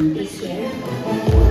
in this year.